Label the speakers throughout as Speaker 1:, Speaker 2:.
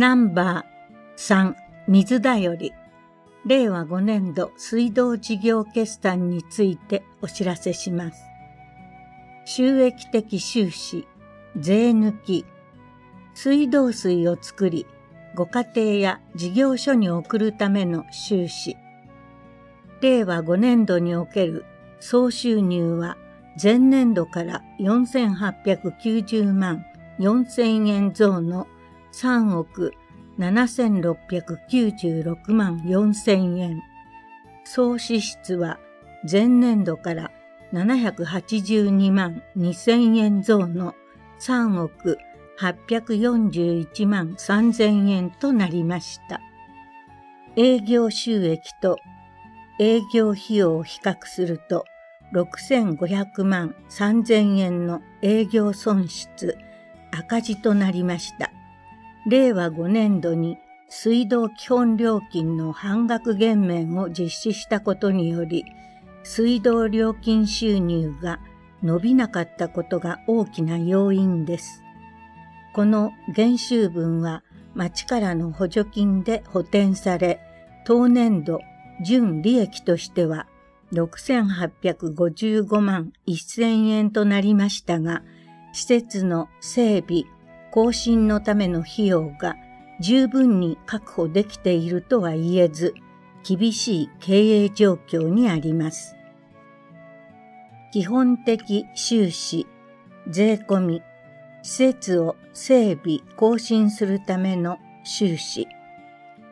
Speaker 1: ナンバー3水だより令和5年度水道事業決算についてお知らせします。収益的収支、税抜き、水道水を作り、ご家庭や事業所に送るための収支。令和5年度における総収入は前年度から4890万4000円増の3億7696万4000円。総支出は前年度から782万2000円増の3億841万3000円となりました。営業収益と営業費用を比較すると6500万3000円の営業損失赤字となりました。令和5年度に水道基本料金の半額減免を実施したことにより、水道料金収入が伸びなかったことが大きな要因です。この減収分は町からの補助金で補填され、当年度純利益としては6855万1000円となりましたが、施設の整備、更新のための費用が十分に確保できているとは言えず、厳しい経営状況にあります。基本的収支、税込み、施設を整備、更新するための収支。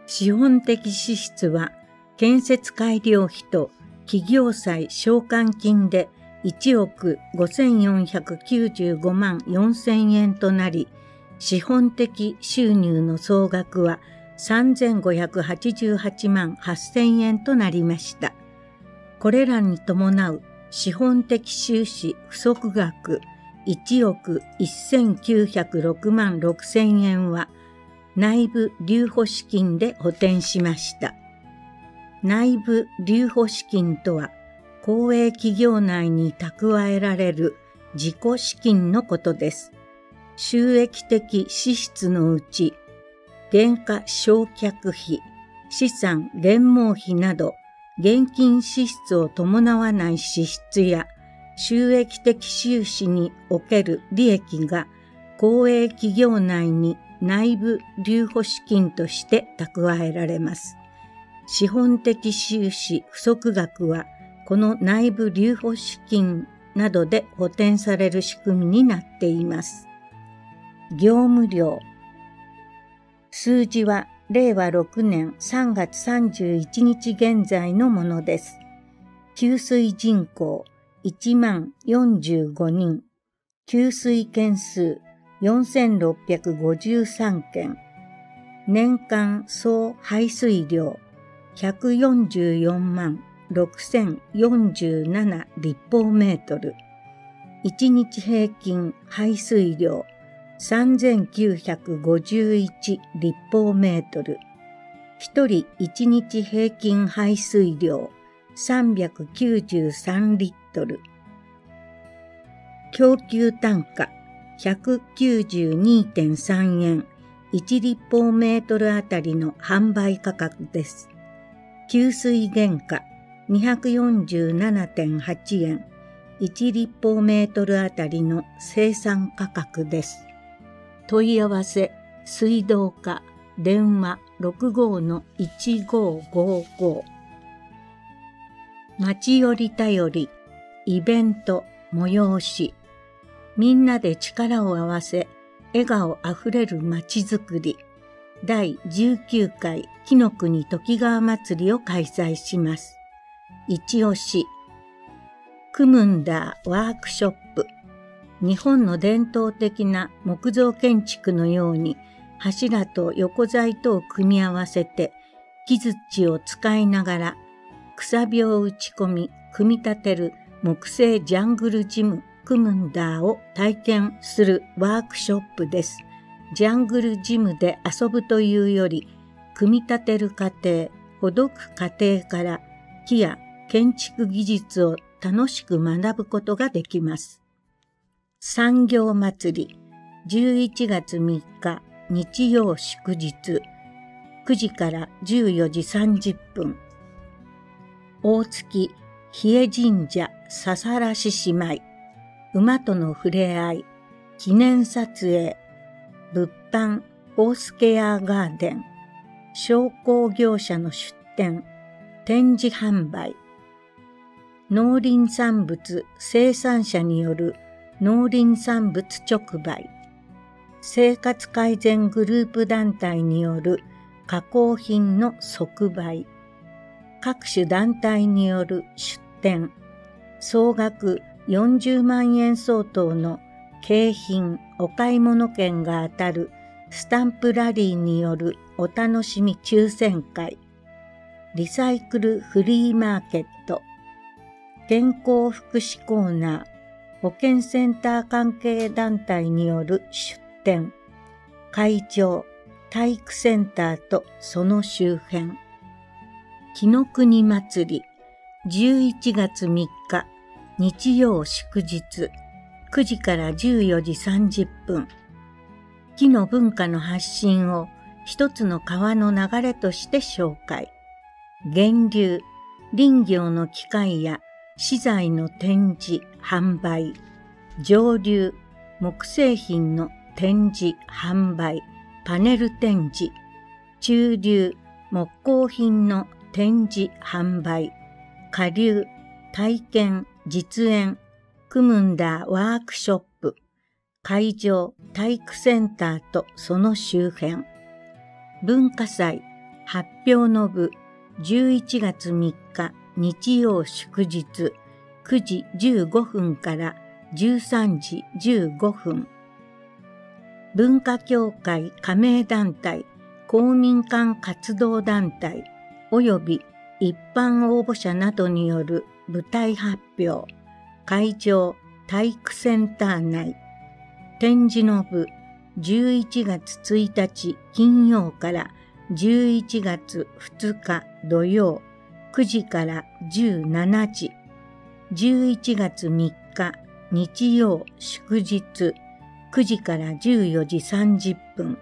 Speaker 1: 資本的支出は、建設改良費と企業債償還金で1億5495万4000円となり、資本的収入の総額は3588万8000円となりました。これらに伴う資本的収支不足額1億1906万6000円は内部留保資金で補填しました。内部留保資金とは公営企業内に蓄えられる自己資金のことです。収益的支出のうち、原価償却費、資産連毛費など、現金支出を伴わない支出や、収益的収支における利益が公営企業内に内部留保資金として蓄えられます。資本的収支不足額は、この内部留保資金などで補填される仕組みになっています。業務量。数字は令和6年3月31日現在のものです。給水人口1万45人。給水件数4653件。年間総排水量144万6047立方メートル。1日平均排水量3951立方メートル。一人一日平均排水量393リットル。供給単価192.3円1立方メートルあたりの販売価格です。給水原価247.8円1立方メートルあたりの生産価格です。問い合わせ、水道課、電話65-1555町より頼り、イベント、催し、みんなで力を合わせ、笑顔あふれる町づくり、第19回木の国時川祭りを開催します。一押し、クムンダーワークショップ、日本の伝統的な木造建築のように柱と横材とを組み合わせて木槌を使いながらくさびを打ち込み組み立てる木製ジャングルジムクムンダーを体験するワークショップです。ジャングルジムで遊ぶというより組み立てる過程、ほどく過程から木や建築技術を楽しく学ぶことができます。産業祭り。11月3日日曜祝日。9時から14時30分。大月比叡神社笹らし姉妹。馬との触れ合い記念撮影。物販オースケアガーデン。商工業者の出店。展示販売。農林産物生産者による農林産物直売。生活改善グループ団体による加工品の即売。各種団体による出店。総額40万円相当の景品お買い物券が当たるスタンプラリーによるお楽しみ抽選会。リサイクルフリーマーケット。健康福祉コーナー。保健センター関係団体による出展。会場体育センターとその周辺。紀の国祭り。11月3日。日曜祝日。9時から14時30分。木の文化の発信を一つの川の流れとして紹介。源流林業の機械や資材の展示販売。上流木製品の展示販売。パネル展示。中流木工品の展示販売。下流体験実演。クムンダーワークショップ。会場体育センターとその周辺。文化祭。発表の部。11月3日。日曜祝日9時15分から13時15分。文化協会加盟団体公民館活動団体及び一般応募者などによる舞台発表会場体育センター内展示の部11月1日金曜から11月2日土曜9時から17時。11月3日日曜祝日。9時から14時30分。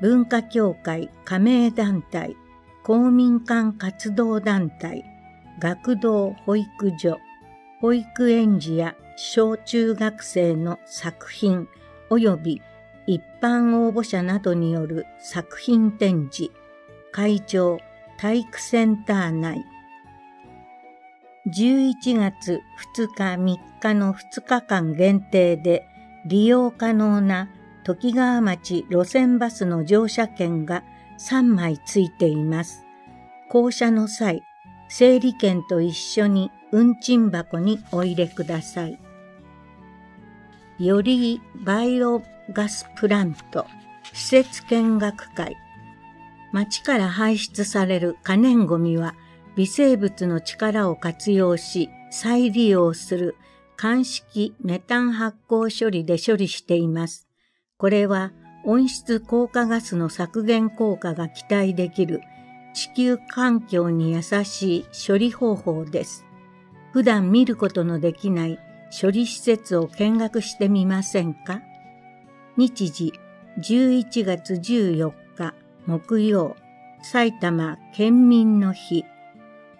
Speaker 1: 文化協会加盟団体公民館活動団体学童保育所保育園児や小中学生の作品及び一般応募者などによる作品展示、会場、体育センター内、11月2日3日の2日間限定で利用可能な時川町路線バスの乗車券が3枚ついています。降車の際、整理券と一緒に運賃箱にお入れください。よりバイオガスプラント施設見学会町から排出される可燃ごみは微生物の力を活用し再利用する乾式メタン発酵処理で処理しています。これは温室効果ガスの削減効果が期待できる地球環境に優しい処理方法です。普段見ることのできない処理施設を見学してみませんか？日時11月14日木曜埼玉県民の日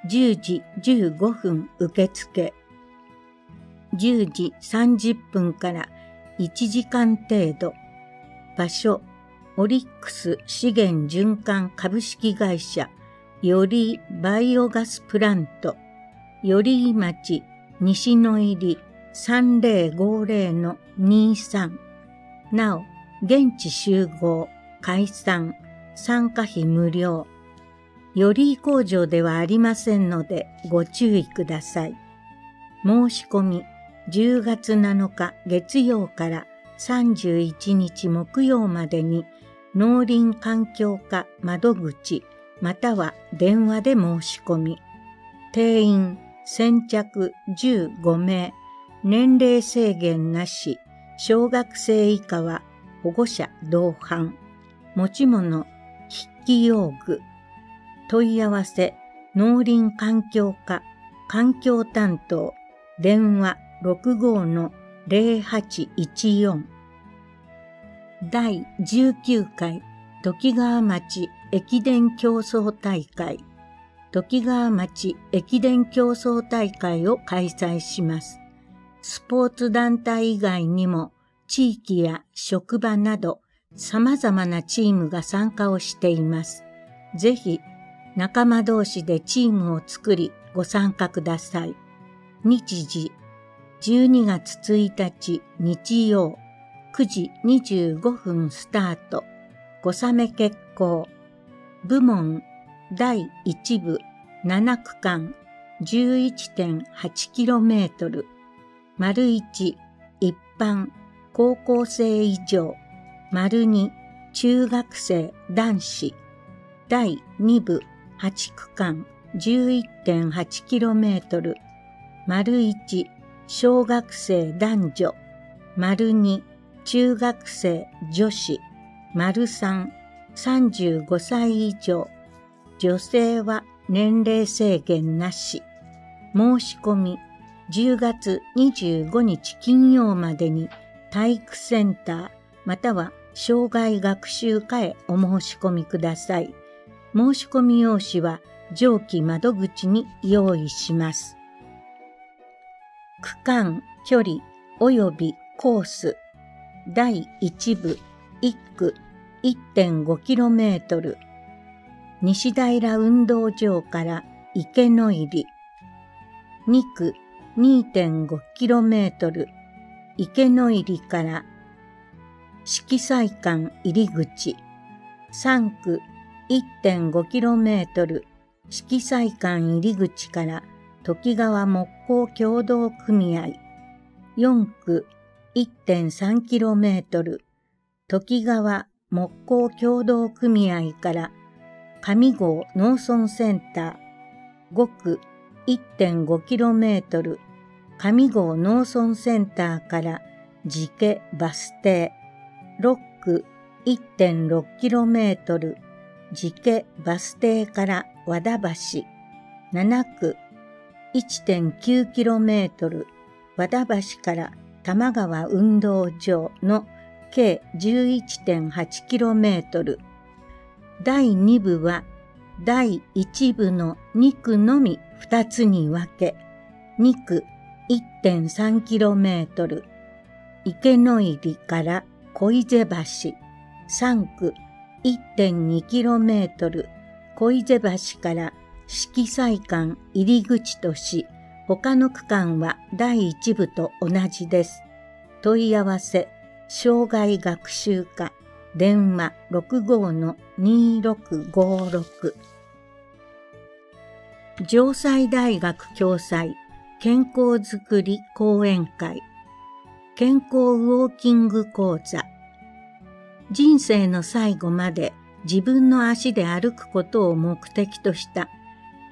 Speaker 1: 10時15分受付。10時30分から1時間程度。場所オリックス資源循環株式会社よりバイオガスプラント。より町西の入り3050-23なお現地集合解散参加費無料。より工場ではありませんのでご注意ください。申し込み10月7日月曜から31日木曜までに農林環境課窓口または電話で申し込み。定員先着15名。年齢制限なし。小学生以下は保護者同伴。持ち物筆記用具。問い合わせ農林環境課環境担当電話65-0814第19回時川町駅伝競争大会時川町駅伝競争大会を開催します。スポーツ団体以外にも地域や職場など様々なチームが参加をしています。ぜひ仲間同士でチームを作りご参加ください。日時12月1日日曜9時25分スタート。小雨結構。部門第1部7区間 11.8km。丸1一般高校生以上。丸2中学生男子。第2部8区間 11.8km。丸1小学生男女。丸2中学生女子、丸三、35歳以上、女性は年齢制限なし、申し込み10月25日金曜までに体育センターまたは障害学習課へお申し込みください。申し込み用紙は上記窓口に用意します。区間、距離及びコース、第1部。1区。1.5km 西平運動場から池の入り。2区。2.5km 池の入りから色彩館入り口。3区。1.5km 色彩館入り口から時川木工協同組合。4区 1.3km 時川木工協同組合から上郷農村センター。5区 1.5km 上郷農村センターから寺家バス停。6区 1.6km 寺家バス停から和田橋7区 1.9km 和田橋から玉川運動場の計 11.8km。第2部は第1部の2区のみ2つに分け、2区 1.3km、池の入りから小伊勢橋、3区 1.2km、小伊勢橋から色彩館入り口とし、他の区間は第一部と同じです。問い合わせ、障害学習課、電話65-2656。城西大学共催健康づくり講演会健康ウォーキング講座人生の最後まで自分の足で歩くことを目的とした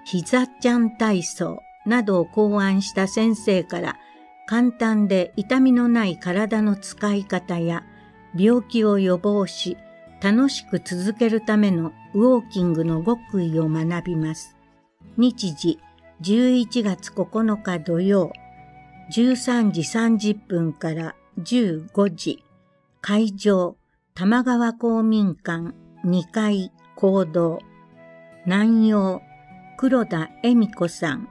Speaker 1: 膝ちゃん体操などを考案した先生から簡単で痛みのない体の使い方や病気を予防し楽しく続けるためのウォーキングの極意を学びます。日時11月9日土曜13時30分から15時会場玉川公民館2階行動南洋黒田恵美子さん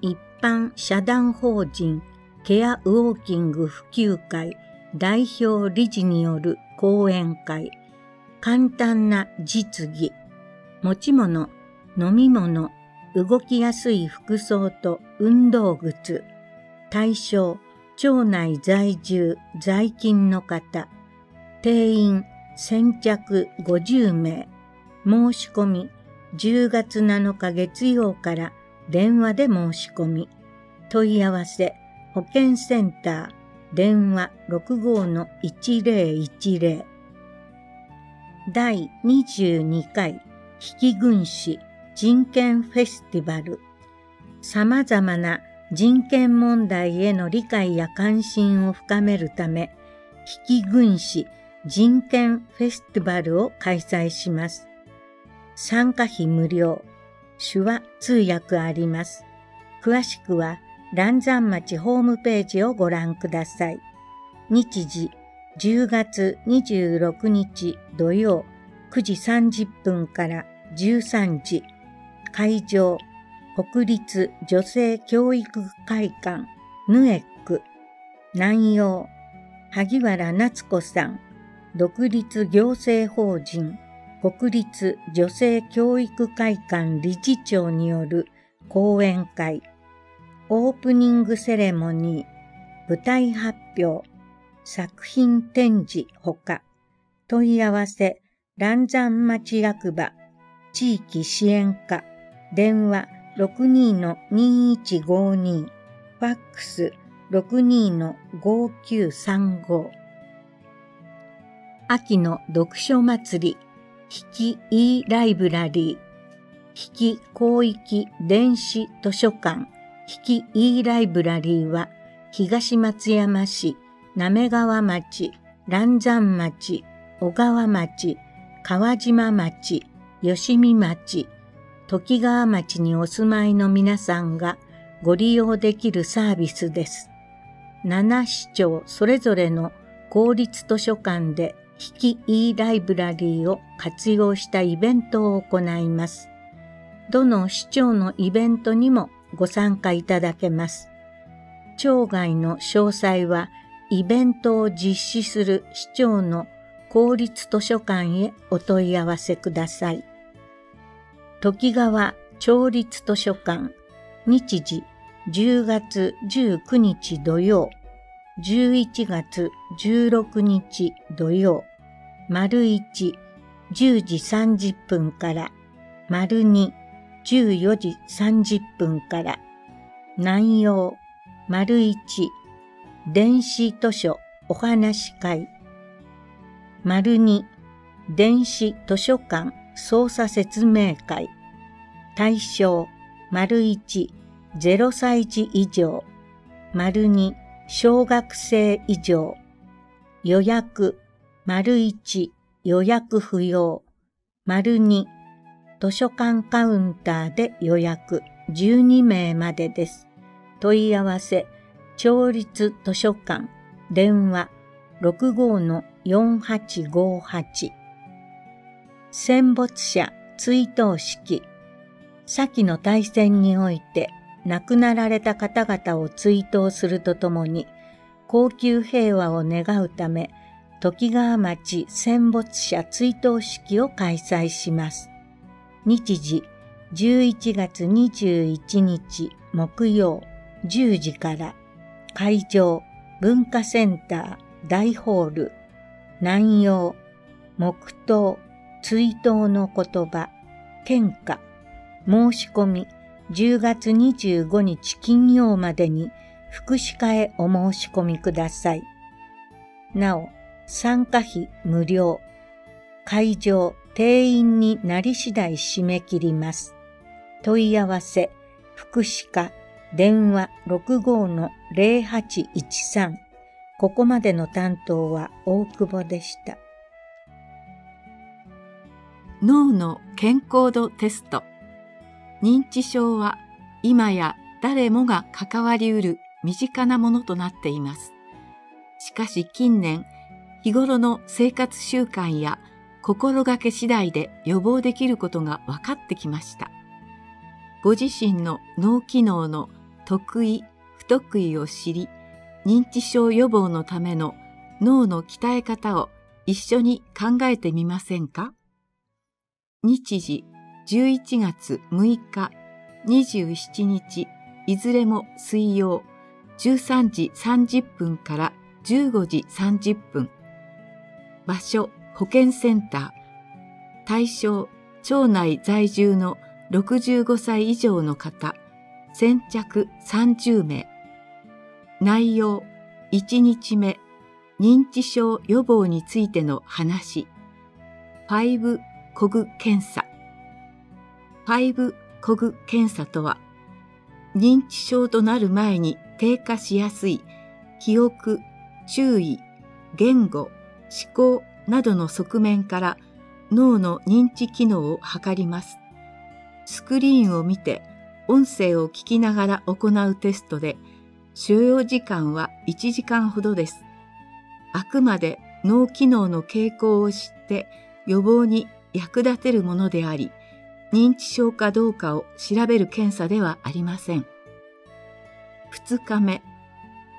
Speaker 1: 一般社団法人ケアウォーキング普及会代表理事による講演会簡単な実技持ち物飲み物動きやすい服装と運動靴対象町内在住在勤の方定員先着50名。申し込み10月7日月曜から電話で申し込み、問い合わせ、保健センター、電話65-1010第22回引き軍師人権フェスティバル。様々な人権問題への理解や関心を深めるため引き軍師人権フェスティバルを開催します。参加費無料。手話通訳あります。詳しくは、蘭山町ホームページをご覧ください。日時10月26日土曜9時30分から13時会場国立女性教育会館ヌエック南洋萩原夏子さん独立行政法人国立女性教育会館理事長による講演会オープニングセレモニー舞台発表作品展示ほか問い合わせ蘭山町役場地域支援課電話62-2152ファックス62-5935秋の読書祭り引き e ライブラリー引き広域電子図書館引き e ライブラリーは東松山市、滑川町、蘭山町、小川町、川島町、吉見町、時川町にお住まいの皆さんがご利用できるサービスです。7市町それぞれの公立図書館で引き e ライブラリーを活用したイベントを行います。どの市長のイベントにもご参加いただけます。町外の詳細はイベントを実施する市長の公立図書館へお問い合わせください。時川町立図書館日時10月19日土曜11月16日土曜丸1 10時30分から丸2 14時30分から南洋丸一、電子図書お話会。丸二、電子図書館操作説明会。対象、丸一、0歳児以上。丸二、小学生以上。予約、丸一、予約不要。丸二、図書館カウンターで予約。12名までです。問い合わせ、町立図書館、電話。65-4858戦没者。追悼式。先の大戦において亡くなられた方々を追悼するとともに高級平和を願うため時川町戦没者追悼式を開催します。日時11月21日木曜10時から会場文化センター大ホール南洋黙祷追悼の言葉献花申し込み10月25日金曜までに福祉課へお申し込みください。なお、参加費無料。会場、定員になり次第締め切ります。問い合わせ、福祉課電話65-0813ここまでの担当は大久保でした。
Speaker 2: 脳の健康度テスト認知症は今や誰もが関わりうる身近なものとなっています。しかし近年、日頃の生活習慣や心がけ次第で予防できることが分かってきました。ご自身の脳機能の得意、不得意を知り、認知症予防のための脳の鍛え方を一緒に考えてみませんか？日時11月6日、27日、いずれも水曜、13時30分から15時30分。場所、保健センター。対象、町内在住の65歳以上の方。先着30名。内容1日目、認知症予防についての話。5コグ検査。5コグ検査とは、認知症となる前に低下しやすい記憶、注意、言語、思考などの側面から脳の認知機能を測ります。スクリーンを見て音声を聞きながら行うテストで、所要時間は1時間ほどです。あくまで脳機能の傾向を知って予防に役立てるものであり、認知症かどうかを調べる検査ではありません。二日目、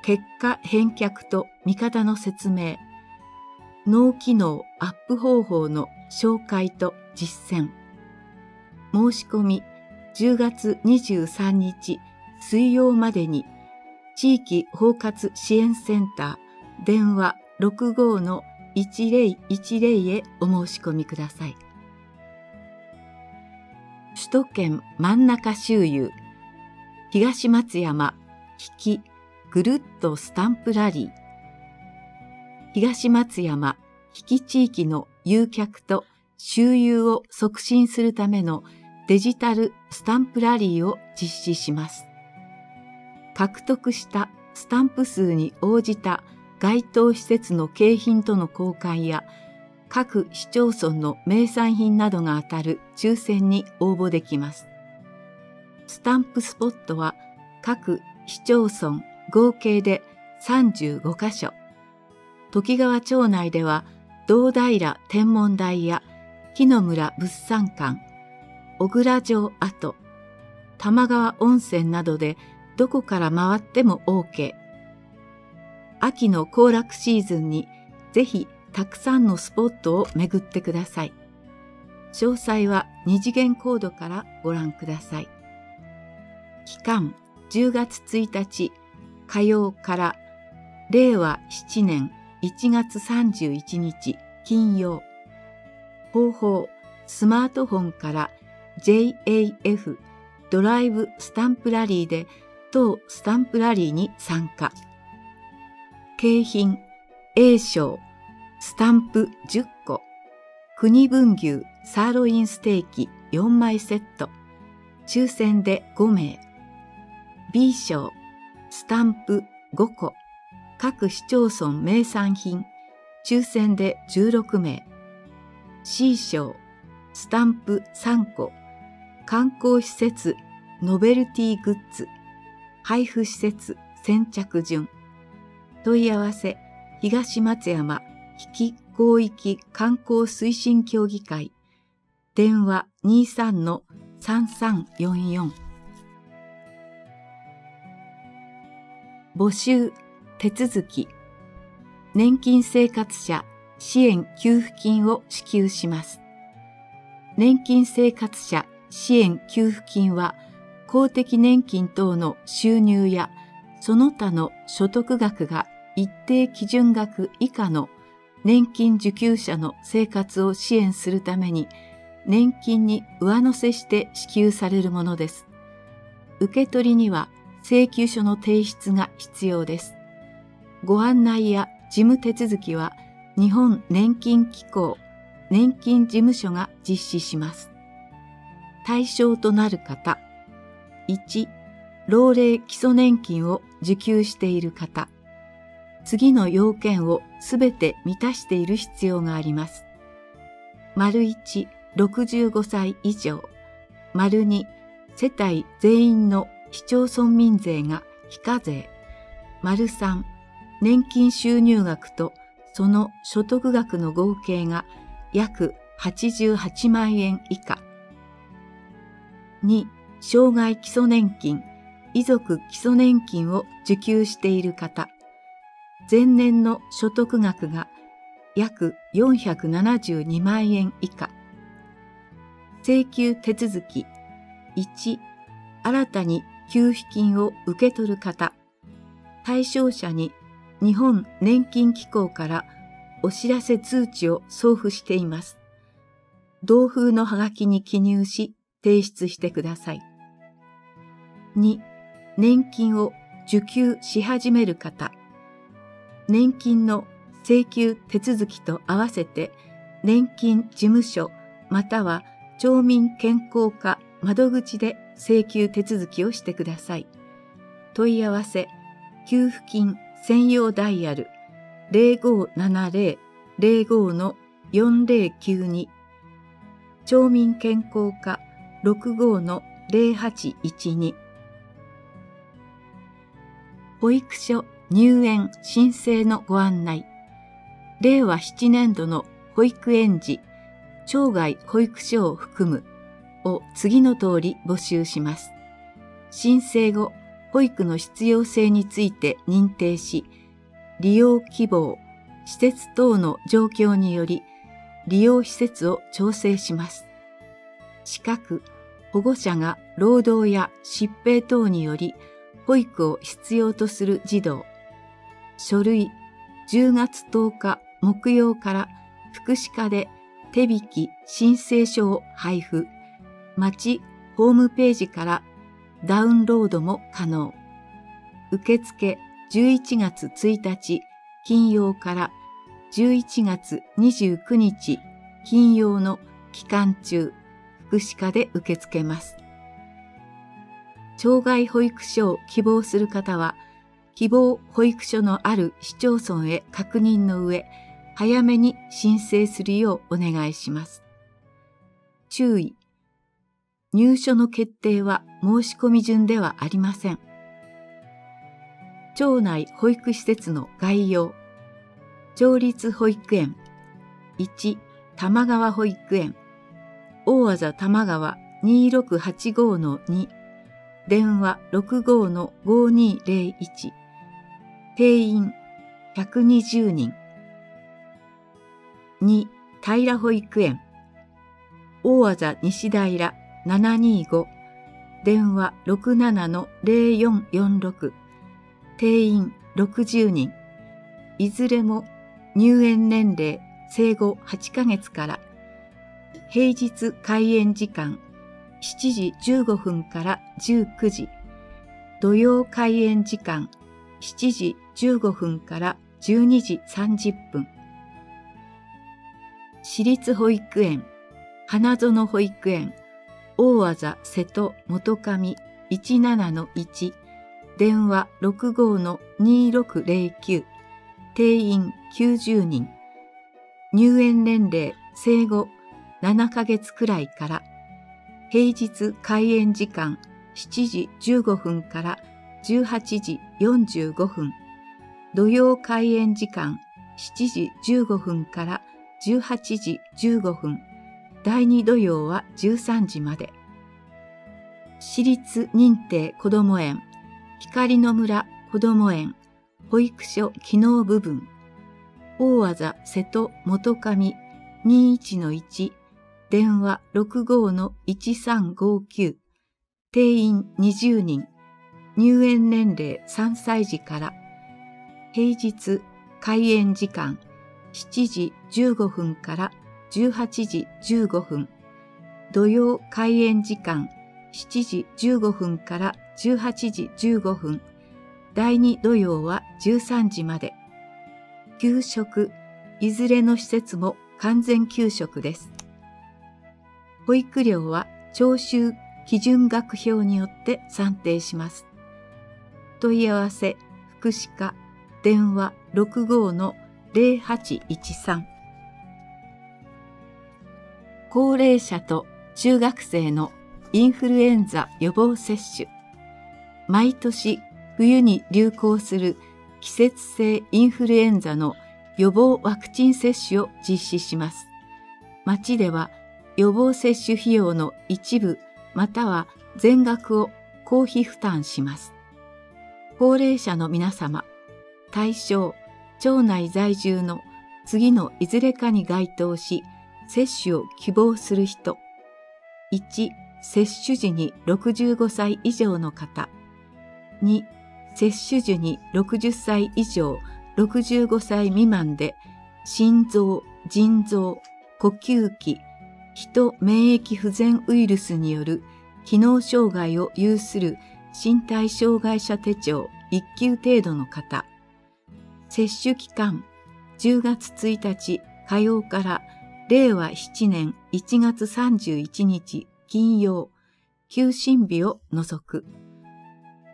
Speaker 2: 結果返却と見方の説明。脳機能アップ方法の紹介と実践。申し込み10月23日水曜までに地域包括支援センター電話65-1010へお申し込みください。首都圏真ん中周遊東松山引きぐるっとスタンプラリー東松山引き地域の誘客と周遊を促進するためのデジタルスタンプラリーを実施します。獲得したスタンプ数に応じた該当施設の景品との交換や各市町村の名産品などが当たる抽選に応募できます。スタンプスポットは各市町村合計で35カ所。時川町内では道平天文台や木の村物産館、小倉城跡、玉川温泉などでどこから回っても OK。秋の行楽シーズンにぜひたくさんのスポットを巡ってください。詳細は二次元コードからご覧ください。期間10月1日火曜から令和7年1月31日金曜。方法スマートフォンから JAF ドライブスタンプラリーで当スタンプラリーに参加。景品 A 賞スタンプ10個国分牛サーロインステーキ4枚セット抽選で5名 B 賞スタンプ5個各市町村名産品抽選で16名。C 賞スタンプ3個観光施設ノベルティグッズ配布施設先着順。問い合わせ東松山引き広域観光推進協議会。電話23-3344募集手続き年金生活者支援給付金を支給します。年金生活者支援給付金は公的年金等の収入やその他の所得額が一定基準額以下の年金受給者の生活を支援するために年金に上乗せして支給されるものです。受け取りには請求書の提出が必要です。ご案内や事務手続きは日本年金機構年金事務所が実施します。対象となる方、1、老齢基礎年金を受給している方、次の要件をすべて満たしている必要があります。丸1、65歳以上。丸2、世帯全員の市町村民税が非課税。丸3、年金収入額とその所得額の合計が約88万円以下。2、障害基礎年金、遺族基礎年金を受給している方。前年の所得額が約472万円以下。請求手続き1、新たに給付金を受け取る方。対象者に日本年金機構からお知らせ通知を送付しています。同封のハガキに記入し提出してください。2、年金を受給し始める方。年金の請求手続きと合わせて年金事務所または町民健康課窓口で請求手続きをしてください。問い合わせ、給付金専用ダイヤル0570-05-4092町民健康課65-0812保育所入園申請のご案内。令和7年度の保育園児、町外保育所を含むを次の通り募集します。申請後、保育の必要性について認定し、利用希望、施設等の状況により、利用施設を調整します。四角、保護者が労働や疾病等により保育を必要とする児童、書類10月10日木曜から福祉課で手引き申請書を配布、町ホームページからダウンロードも可能。受付11月1日金曜から11月29日金曜の期間中、福祉課で受け付けます。障害保育所を希望する方は、希望保育所のある市町村へ確認の上、早めに申請するようお願いします。注意。入所の決定は申し込み順ではありません。町内保育施設の概要。町立保育園。1、玉川保育園。大技玉川2685-2。電話65-5201。定員120人。2、平保育園。大技西平725。電話67-0446。定員60人。いずれも入園年齢生後8ヶ月から平日開園時間7時15分から19時土曜開園時間7時15分から12時30分私立保育園花園保育園大技瀬戸元上17-1電話65-2609定員90人。入園年齢生後7ヶ月くらいから。平日開園時間7時15分から18時45分。土曜開園時間7時15分から18時15分。第2土曜は13時まで。私立認定こども園光の村こども園保育所機能部分大技瀬戸元上21-1電話65-1359定員20人入園年齢3歳児から平日開園時間7時15分から18時15分土曜開園時間7時15分から18時15分第2土曜は13時まで給食、いずれの施設も完全給食です。保育料は徴収基準額表によって算定します。問い合わせ、福祉課、電話65-0813高齢者と中学生のインフルエンザ予防接種毎年冬に流行する季節性インフルエンザの予防ワクチン接種を実施します。町では予防接種費用の一部または全額を公費負担します。高齢者の皆様、対象、町内在住の次のいずれかに該当し、接種を希望する人。1、接種時に65歳以上の方。2、接種時に60歳以上65歳未満で心臓、腎臓、呼吸器、人免疫不全ウイルスによる機能障害を有する身体障害者手帳1級程度の方、接種期間10月1日火曜から令和7年1月31日金曜、休診日を除く。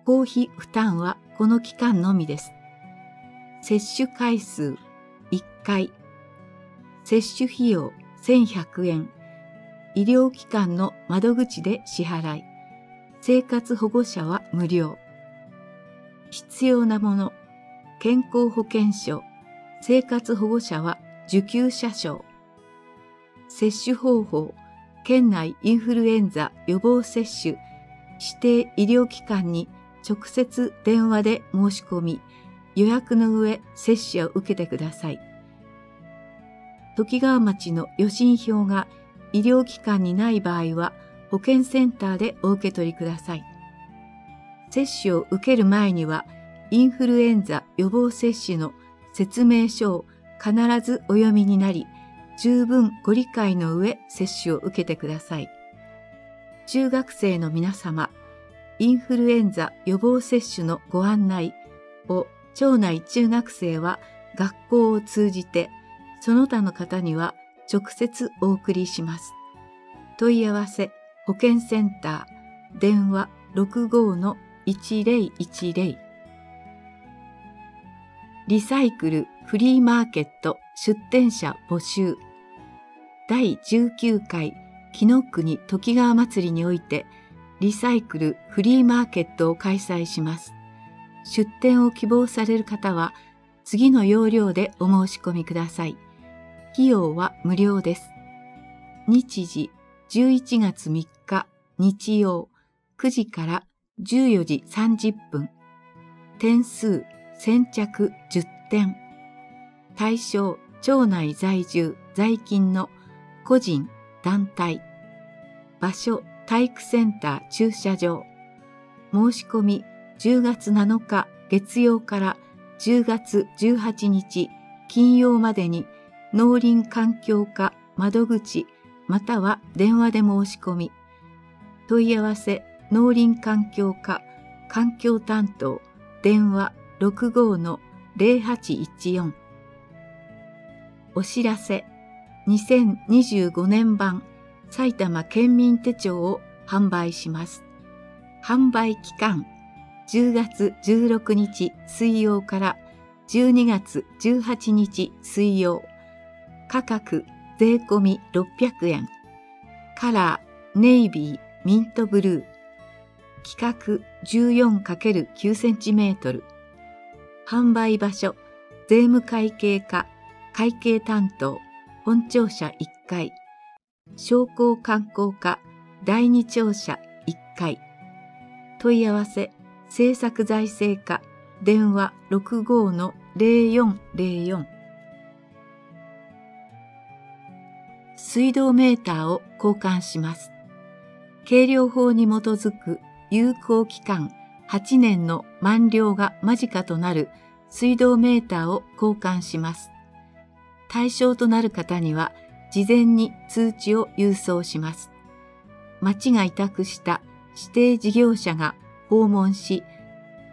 Speaker 2: 公費負担はこの期間のみです。接種回数1回、接種費用1100円、医療機関の窓口で支払い、生活保護者は無料。必要なもの、健康保険証、生活保護者は受給者証。接種方法、県内インフルエンザ予防接種、指定医療機関に直接電話で申し込み、予約の上接種を受けてください。時川町の予診票が医療機関にない場合は保健センターでお受け取りください。接種を受ける前にはインフルエンザ予防接種の説明書を必ずお読みになり、十分ご理解の上接種を受けてください。中学生の皆様、インフルエンザ予防接種のご案内を町内中学生は学校を通じて、その他の方には直接お送りします。問い合わせ、保健センター、電話65-1010リサイクルフリーマーケット出店者募集第19回木の国時川祭りにおいてリサイクルフリーマーケットを開催します。出店を希望される方は次の要領でお申し込みください。費用は無料です。日時11月3日日曜9時から14時30分。点数先着10点。対象町内在住在勤の個人団体。場所体育センター駐車場。申し込み10月7日月曜から10月18日金曜までに農林環境課窓口または電話で申し込み、問い合わせ農林環境課環境担当電話65-0814お知らせ2025年版埼玉県民手帳を販売します。販売期間10月16日水曜から12月18日水曜価格税込600円。カラー、ネイビー、ミントブルー。規格 14×9cm。販売場所、税務会計課、会計担当、本庁舎1階。商工観光課、第二庁舎1階。問い合わせ、政策財政課、電話65-0404。水道メーターを交換します。計量法に基づく有効期間8年の満了が間近となる水道メーターを交換します。対象となる方には事前に通知を郵送します。町が委託した指定事業者が訪問し、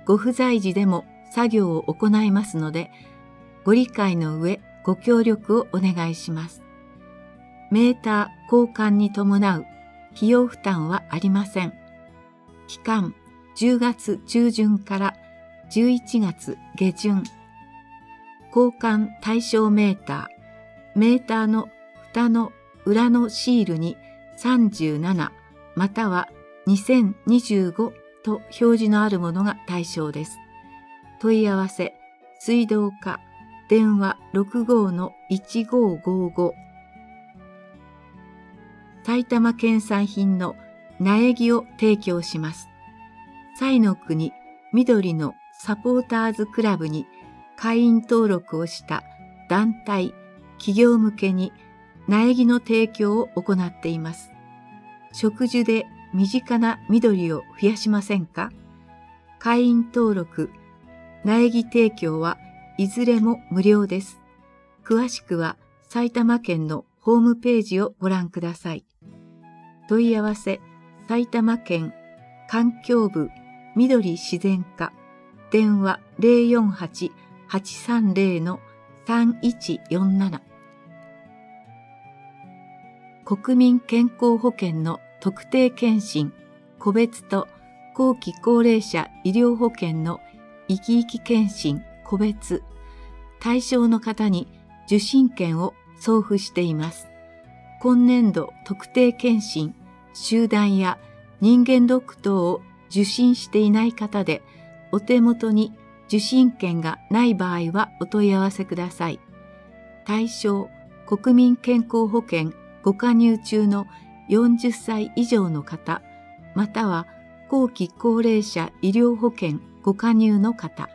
Speaker 2: ご不在時でも作業を行いますので、ご理解の上ご協力をお願いします。メーター交換に伴う費用負担はありません。期間10月中旬から11月下旬。交換対象メーター、メーターの蓋の裏のシールに37または2025と表示のあるものが対象です。問い合わせ、水道課、電話65-1555埼玉県産品の苗木を提供します。彩の国緑のサポーターズクラブに会員登録をした団体、企業向けに苗木の提供を行っています。植樹で身近な緑を増やしませんか？会員登録、苗木提供はいずれも無料です。詳しくは埼玉県のホームページをご覧ください。問い合わせ、埼玉県環境部緑自然課電話048 830-3147国民健康保険の特定健診個別と後期高齢者医療保険の生き生き健診個別対象の方に受診券を送付しています。今年度特定健診集団や人間ドック等を受診していない方で、お手元に受診券がない場合はお問い合わせください。対象国民健康保険ご加入中の40歳以上の方、または後期高齢者医療保険ご加入の方、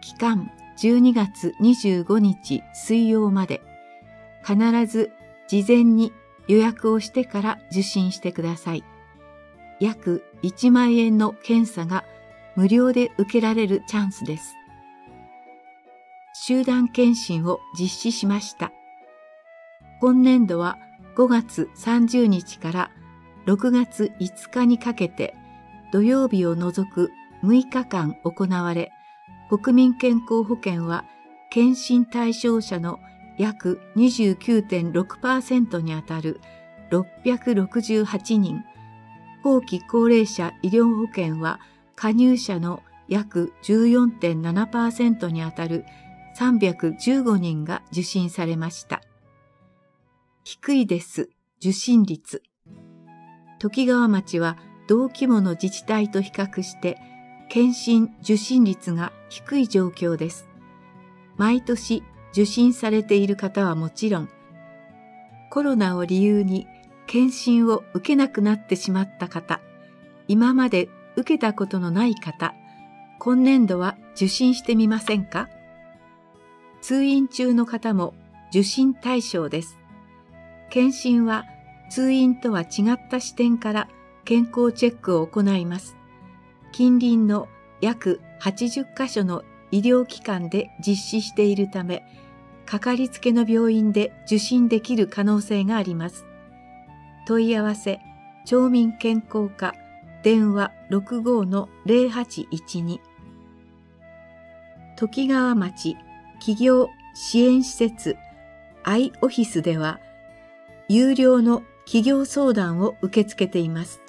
Speaker 2: 期間12月25日水曜まで、必ず事前に予約をしてから受診してください。約1万円の検査が無料で受けられるチャンスです。集団検診を実施しました。今年度は5月30日から6月5日にかけて土曜日を除く6日間行われ、国民健康保険は検診対象者の約29.6%にあたる668人、後期高齢者医療保険は加入者の約14.7%にあたる315人が受診されました。低いです、受診率。時川町は同規模の自治体と比較して検診受診率が低い状況です。毎年受診されている方はもちろん、コロナを理由に検診を受けなくなってしまった方、今まで受けたことのない方、今年度は受診してみませんか？通院中の方も受診対象です。検診は通院とは違った視点から健康チェックを行います。近隣の約80カ所の医療機関で実施しているため、かかりつけの病院で受診できる可能性があります。問い合わせ、町民健康課、電話65-0812時川町企業支援施設アイオフィスでは、有料の企業相談を受け付けています。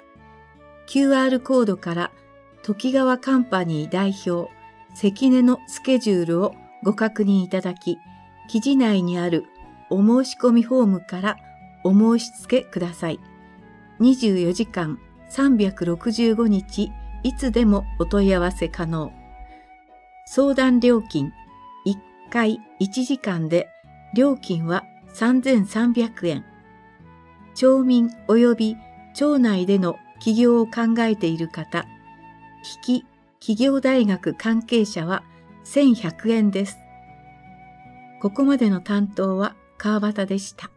Speaker 2: QR コードから時川カンパニー代表関根のスケジュールをご確認いただき、記事内にあるお申し込みフォームからお申し付けください。24時間365日いつでもお問い合わせ可能。相談料金1回1時間で料金は3300円。町民及び町内での起業を考えている方、引き企業大学関係者は1100円です。ここまでの担当は川端でした。